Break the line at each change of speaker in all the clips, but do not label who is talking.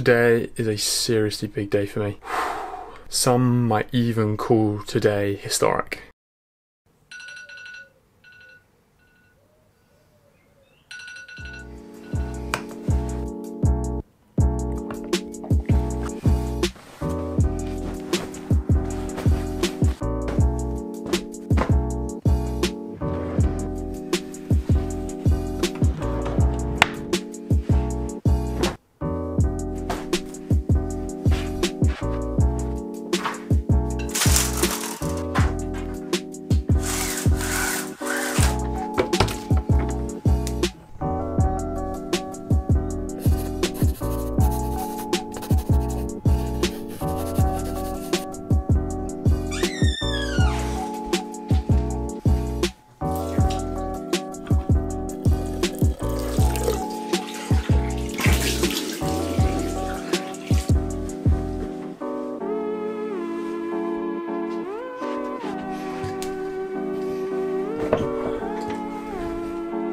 Today is a seriously big day for me. Some might even call today historic.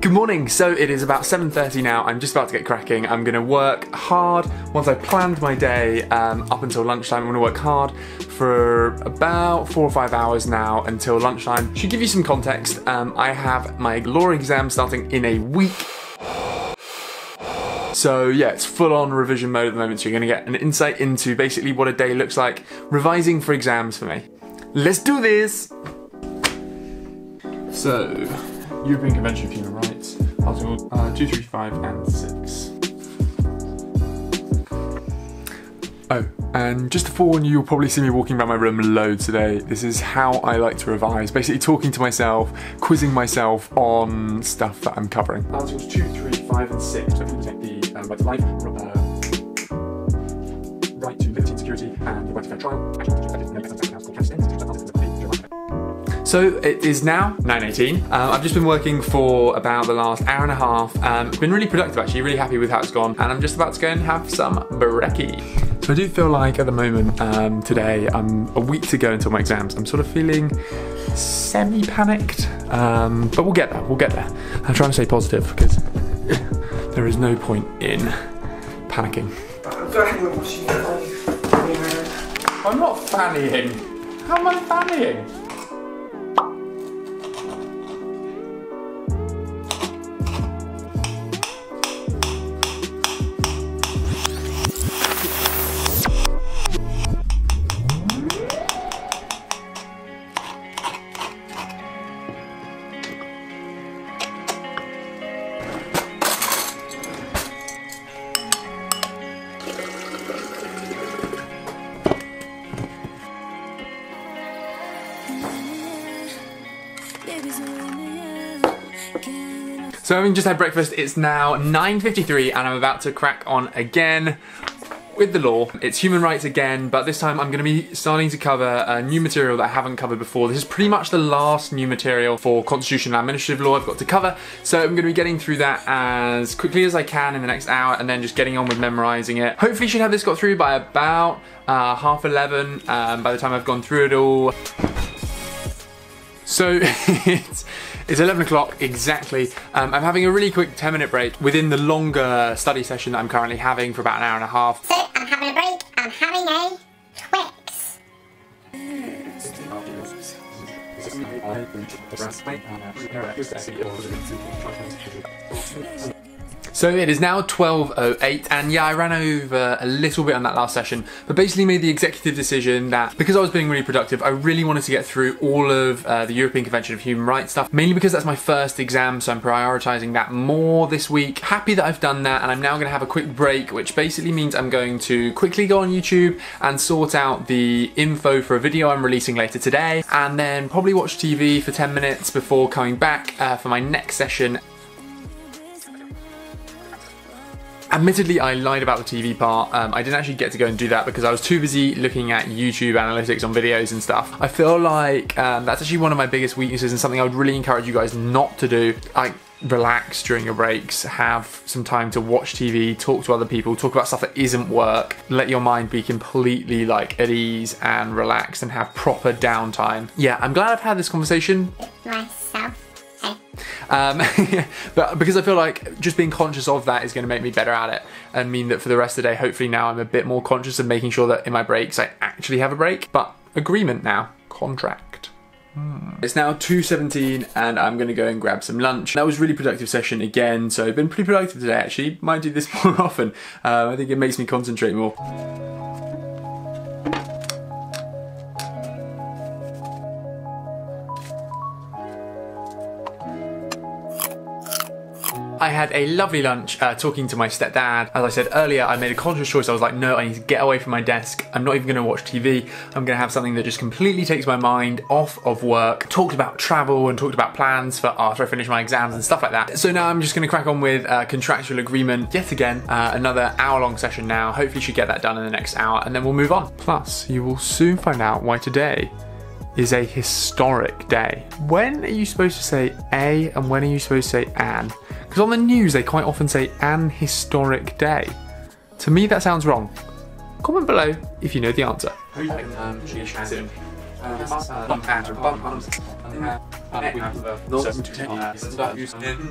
Good morning. So it is about 7:30 now. I'm just about to get cracking. I'm to work hard once I've planned my day um, up until lunchtime. I'm to work hard for about four or five hours now until lunchtime. Should give you some context. Um, I have my law exam starting in a week. So yeah, it's full on revision mode at the moment. So you're to get an insight into basically what a day looks like revising for exams for me. Let's do this. So, European Convention of Human Rights, Article uh, 235 and 6. Oh, and just to forewarn you, you'll probably see me walking around my room loads today. This is how I like to revise, basically talking to myself, quizzing myself on stuff that I'm covering. Articles 2, 3, 5 and 6 protect the um, right to life, uh, right to liberty and security, and the right to fair trial. So it is now 9.18. Um, I've just been working for about the last hour and a half. Um, been really productive actually, really happy with how it's gone. And I'm just about to go and have some brekkie. So I do feel like at the moment, um, today, I'm a week to go until my exams. I'm sort of feeling semi-panicked, um, but we'll get there, we'll get there. I'm trying to stay positive because there is no point in panicking. I'm not fannying. How am I fannying? So having just had breakfast, it's now 9.53 and I'm about to crack on again with the law. It's human rights again, but this time I'm going to be starting to cover a new material that I haven't covered before. This is pretty much the last new material for constitutional administrative law I've got to cover, so I'm going to be getting through that as quickly as I can in the next hour and then just getting on with memorizing it. Hopefully should have this got through by about uh, half 11 um, by the time I've gone through it all. So it's it's 11 o'clock exactly. Um, I'm having a really quick 10 minute break within the longer study session that I'm currently having for about an hour and a half.
So I'm having a break, I'm having a Twix.
So it is now 12.08 and yeah, I ran over a little bit on that last session, but basically made the executive decision that because I was being really productive, I really wanted to get through all of uh, the European Convention of Human Rights stuff, mainly because that's my first exam, so I'm prioritizing that more this week. Happy that I've done that and I'm now gonna have a quick break, which basically means I'm going to quickly go on YouTube and sort out the info for a video I'm releasing later today, and then probably watch TV for 10 minutes before coming back uh, for my next session Admittedly, I lied about the TV part. Um, I didn't actually get to go and do that because I was too busy looking at YouTube analytics on videos and stuff. I feel like um, that's actually one of my biggest weaknesses and something I would really encourage you guys not to do. Like, relax during your breaks, have some time to watch TV, talk to other people, talk about stuff that isn't work, let your mind be completely like at ease and relaxed and have proper downtime. Yeah, I'm glad I've had this conversation.
Myself.
Um, but because I feel like just being conscious of that is going to make me better at it and mean that for the rest of the day, hopefully now I'm a bit more conscious of making sure that in my breaks I actually have a break. But agreement now, contract. Hmm. It's now 2.17 and I'm gonna go and grab some lunch. That was a really productive session again, so I've been pretty productive today actually. Might do this more often. Uh, I think it makes me concentrate more. I had a lovely lunch uh, talking to my stepdad. As I said earlier, I made a conscious choice. I was like, no, I need to get away from my desk. I'm not even going to watch TV. I'm going to have something that just completely takes my mind off of work. Talked about travel and talked about plans for after I finish my exams and stuff like that. So now I'm just going to crack on with a contractual agreement yet again. Uh, another hour long session now. Hopefully, should get that done in the next hour and then we'll move on. Plus, you will soon find out why today is a historic day. When are you supposed to say a and when are you supposed to say an? Because on the news, they quite often say an historic day. To me, that sounds wrong. Comment below if you know the answer.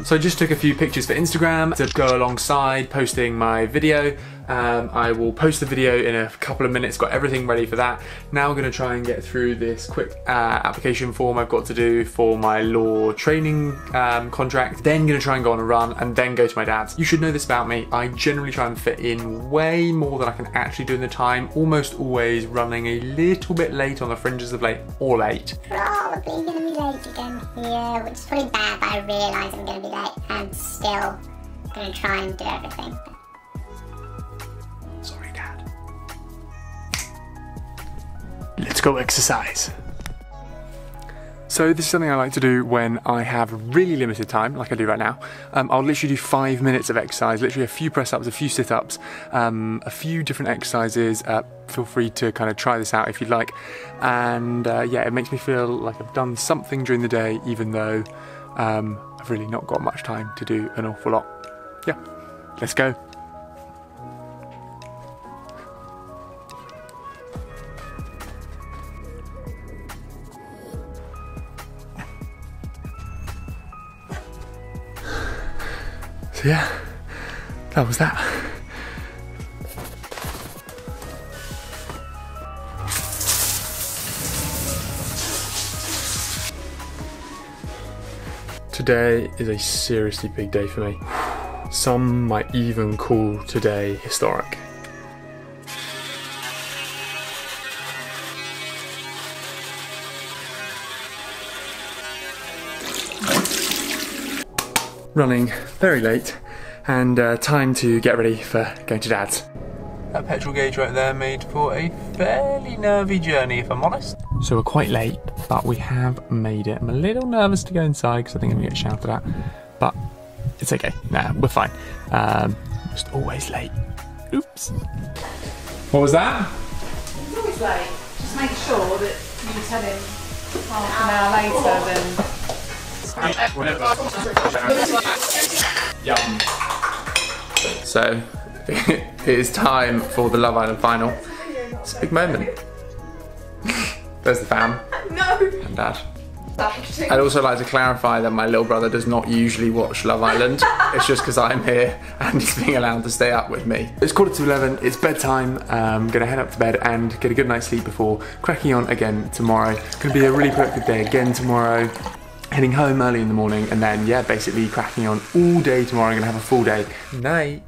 So I just took a few pictures for Instagram to go alongside posting my video. Um, I will post the video in a couple of minutes, got everything ready for that. Now I'm gonna try and get through this quick uh, application form I've got to do for my law training um, contract, then gonna try and go on a run and then go to my dad's. You should know this about me, I generally try and fit in way more than I can actually do in the time, almost always running a little bit late on the fringes of late or late.
Probably gonna be late again here, which is pretty bad, but I realise I'm gonna be late and still gonna try and do everything.
Let's go exercise. So this is something I like to do when I have really limited time, like I do right now. Um, I'll literally do five minutes of exercise, literally a few press-ups, a few sit-ups, um, a few different exercises. Uh, feel free to kind of try this out if you'd like. And uh, yeah, it makes me feel like I've done something during the day, even though um, I've really not got much time to do an awful lot. Yeah, let's go. So yeah, that was that. Today is a seriously big day for me. Some might even call today historic. Running very late and uh, time to get ready for going to dad's. That petrol gauge right there made for a fairly nervy journey if I'm honest. So we're quite late but we have made it. I'm a little nervous to go inside because I think I'm going to get shouted at but it's okay. Nah, we're fine. Um, just always late. Oops. What was that?
He's always late. Just make sure that you tell him half an hour later than
so it is time for the Love Island final. It's a big moment. There's the fam.
No.
And dad. I'd also like to clarify that my little brother does not usually watch Love Island. it's just because I'm here and he's being allowed to stay up with me. It's quarter to 11, it's bedtime. I'm gonna head up to bed and get a good night's sleep before cracking on again tomorrow. Gonna be a really productive day again tomorrow heading home early in the morning and then yeah basically cracking on all day tomorrow I'm gonna have a full day. Night